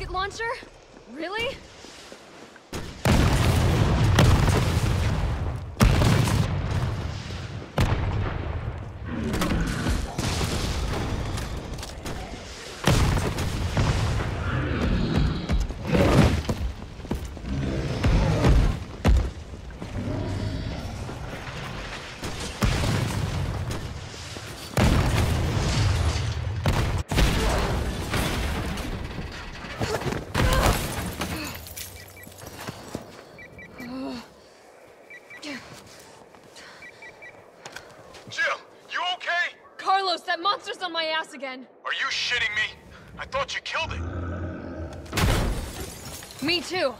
rocket launcher? Really? Again. Are you shitting me? I thought you killed it. Me too.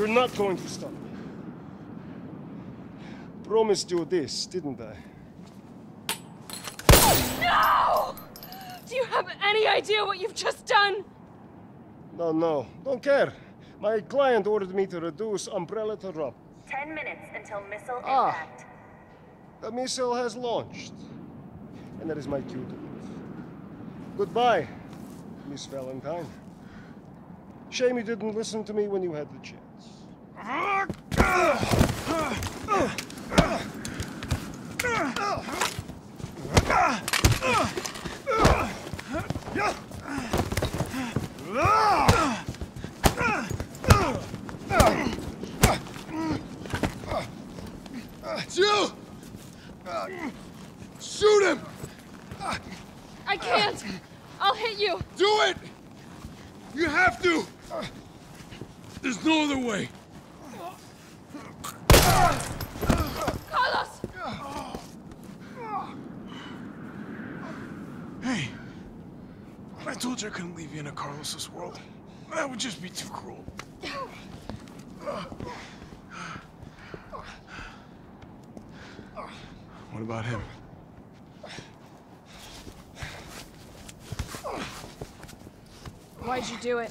You're not going to stop me. Promised you this, didn't I? No! Do you have any idea what you've just done? No, no, don't care. My client ordered me to reduce Umbrella to drop. Ten minutes until missile Ah. impact. The missile has launched. And that is my cue to leave. Goodbye, Miss Valentine. Shame you didn't listen to me when you had the chance. Jill! Shoot him! I can't! I'll hit you! Do it! You have to! There's no other way. Carlos! Hey, I told you I couldn't leave you in a Carlos's world. That would just be too cruel. What about him? Why'd you do it?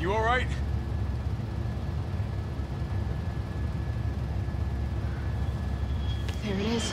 you alright? There it is.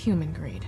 Human greed.